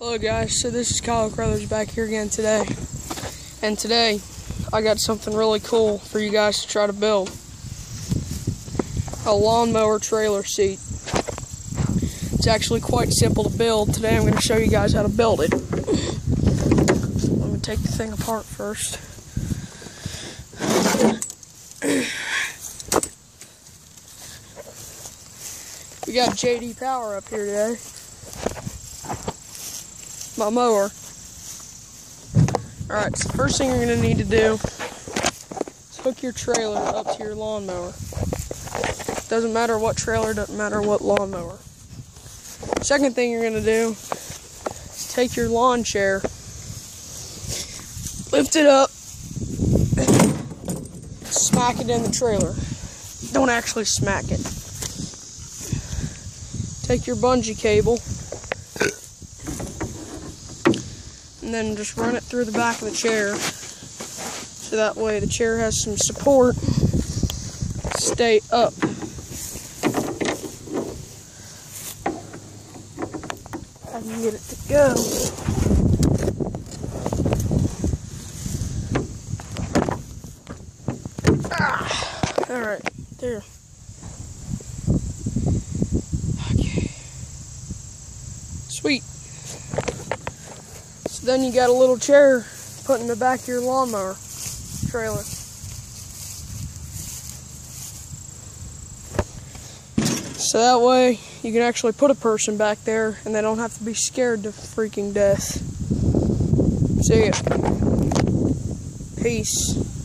Hello guys, so this is Kyle Crothers back here again today. And today, I got something really cool for you guys to try to build. A lawnmower trailer seat. It's actually quite simple to build. Today I'm going to show you guys how to build it. Let me take the thing apart first. We got JD Power up here today my mower. Alright, so first thing you're going to need to do is hook your trailer up to your lawnmower. Doesn't matter what trailer, doesn't matter what lawnmower. Second thing you're going to do is take your lawn chair, lift it up, smack it in the trailer. Don't actually smack it. Take your bungee cable and then just run it through the back of the chair. So that way the chair has some support. Stay up. I can get it to go. Ah, all right there. Okay. Sweet then you got a little chair put in the back of your lawnmower trailer. So that way you can actually put a person back there and they don't have to be scared to freaking death. See ya. Peace.